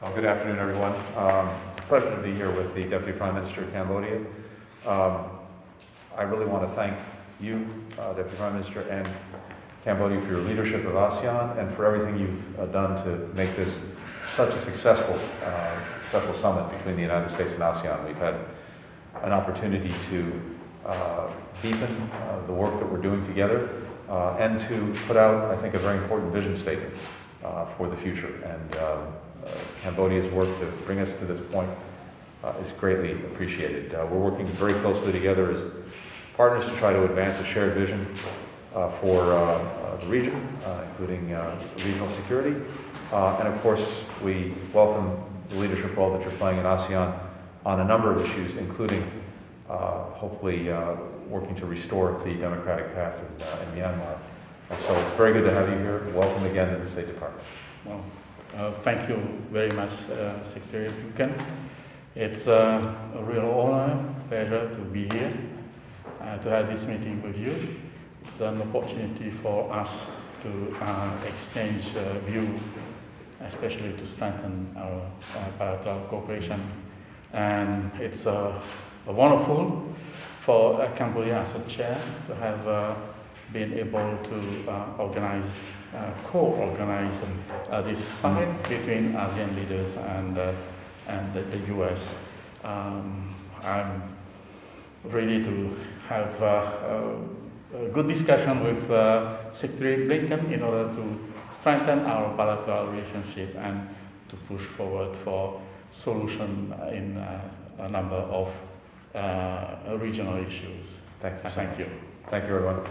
Well, good afternoon, everyone. Um, It's a pleasure to be here with the Deputy Prime Minister of Cambodia. Um, I really want to thank you, uh, Deputy Prime Minister, and Cambodia for your leadership of ASEAN and for everything you've uh, done to make this such a successful uh, special summit between the United States and ASEAN. We've had an opportunity to uh, deepen uh, the work that we're doing together uh, and to put out, I think, a very important vision statement uh, for the future. And um, uh, Cambodia's work to bring us to this point uh, is greatly appreciated. Uh, We're working very closely together as partners to try to advance a shared vision uh, for uh, the region, including regional security. And of course, we welcome the leadership role that you're playing in ASEAN on a number of issues, including hopefully working to restore the democratic path in, in Myanmar. So it's very good to have you here. Welcome again to the State Department. Well, uh, thank you very much, uh, Secretary Blinken. It's uh, a real honor, pleasure to be here, uh, to have this meeting with you. It's an opportunity for us to uh, exchange uh, view, especially to strengthen our bilateral cooperation. And it's wonderful for Cambodia as a chair to have been able to uh, organize, uh, co-organize uh, this summit between ASEAN leaders and, uh, and the, the US. Um, I'm ready to have uh, a, a good discussion with uh, Secretary Blinken in order to strengthen our bilateral relationship and to push forward for solution in uh, a number of uh, regional issues. Thank you. I thank you. Thank you, everyone.